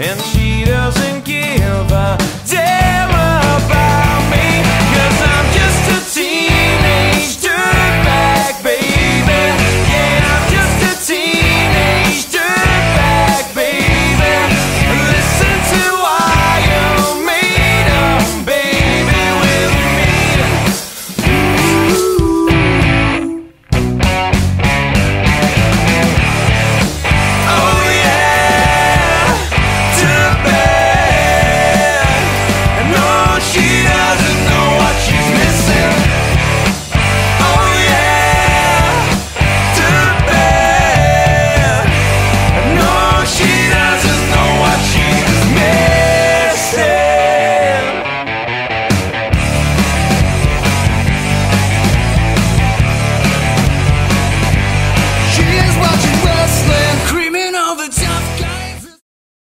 and she.